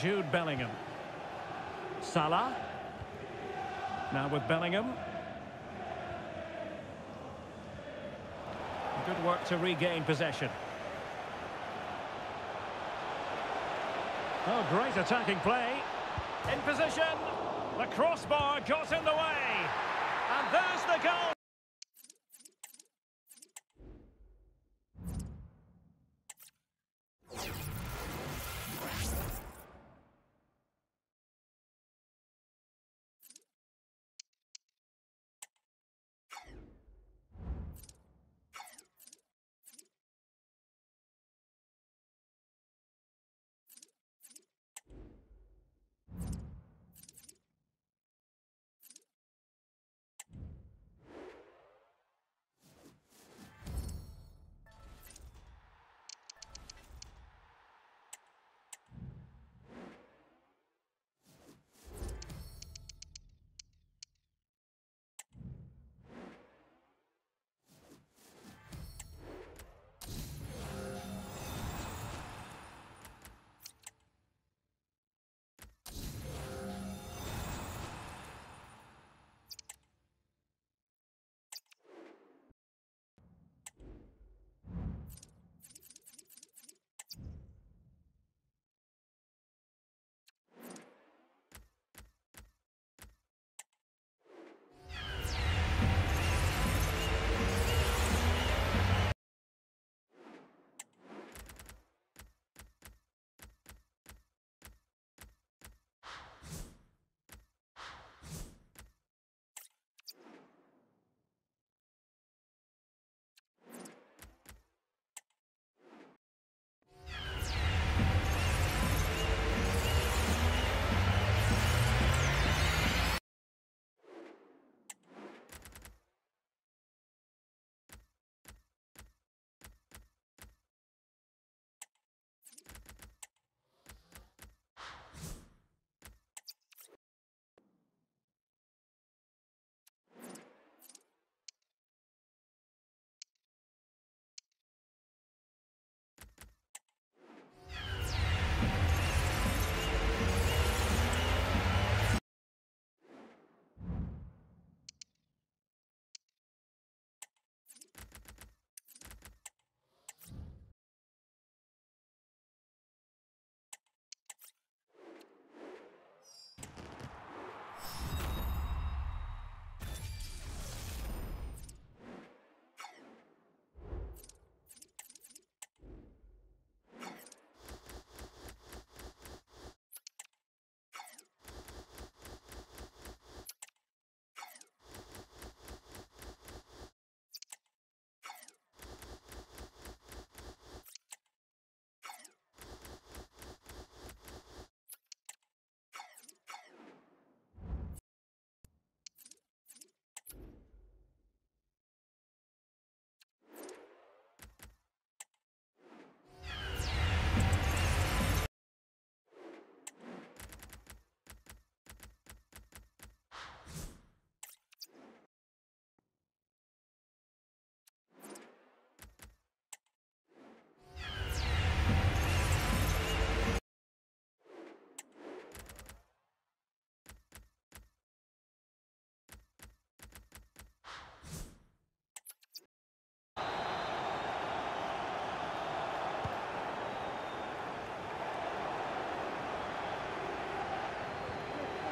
Jude Bellingham. Salah. Now with Bellingham. Good work to regain possession. Oh, great attacking play. In position. The crossbar got in the way. And there's the goal.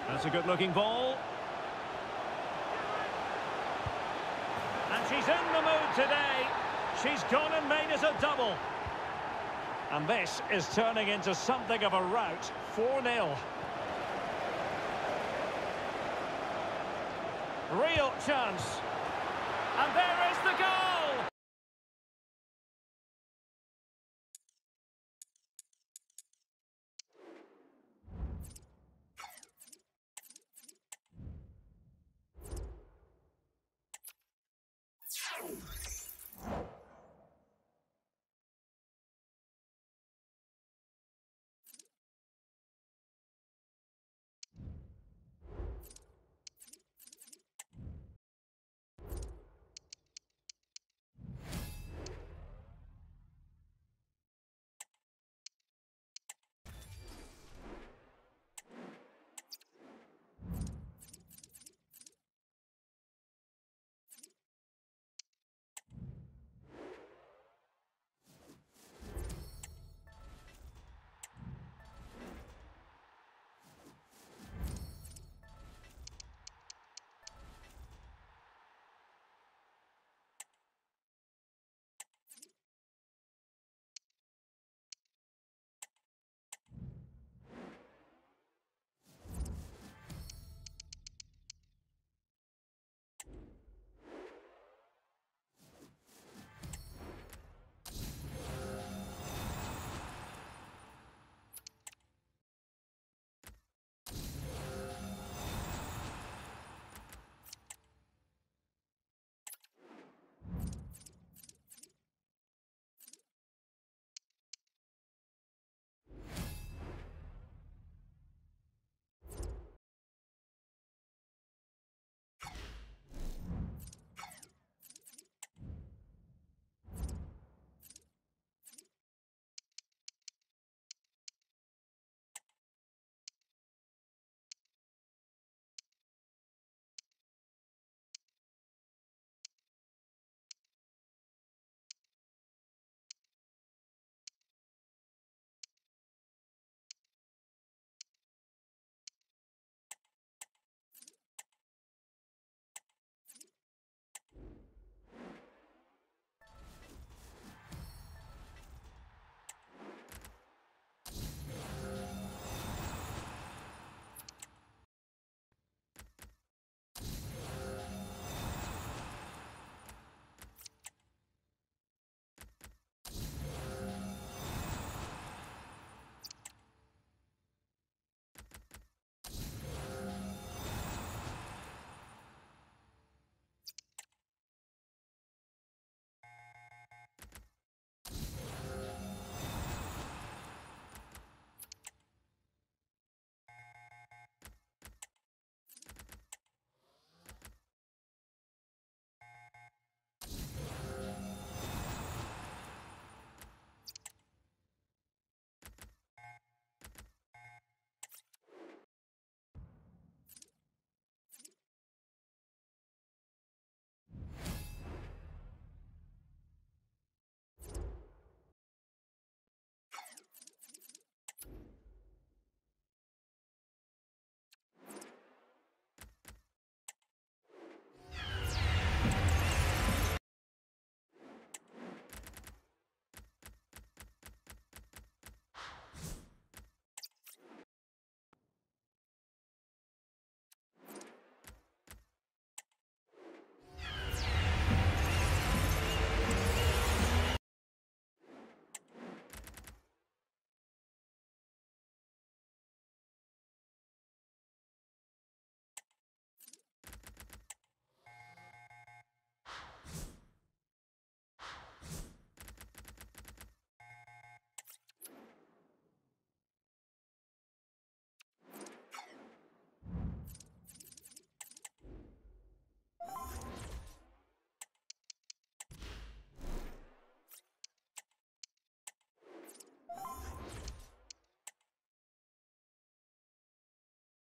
That's a good-looking ball. And she's in the mood today. She's gone and made us a double. And this is turning into something of a rout. 4-0. Real chance. And there is the goal!